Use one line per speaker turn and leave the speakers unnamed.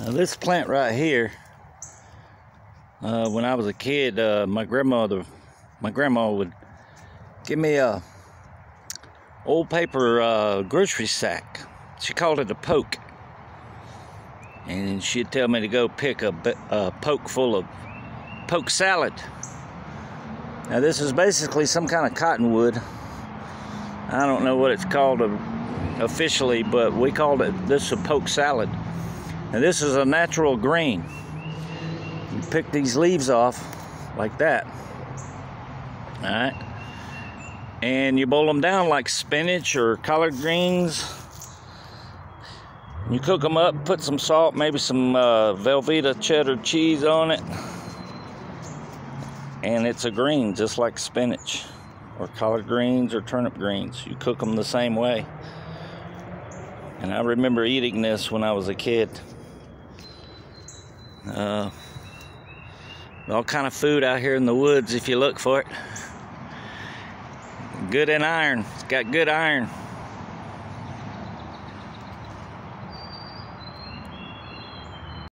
Now this plant right here, uh, when I was a kid, uh, my grandmother, my grandma would give me a old paper uh, grocery sack. She called it a poke, and she'd tell me to go pick a, a poke full of poke salad. Now this is basically some kind of cottonwood. I don't know what it's called officially, but we called it this a poke salad. And this is a natural green. You pick these leaves off like that. All right. And you boil them down like spinach or collard greens. You cook them up, put some salt, maybe some uh, Velveeta cheddar cheese on it. And it's a green, just like spinach or collard greens or turnip greens. You cook them the same way. And I remember eating this when I was a kid. Uh, all kind of food out here in the woods if you look for it. Good in iron. It's got good iron.